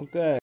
Okay.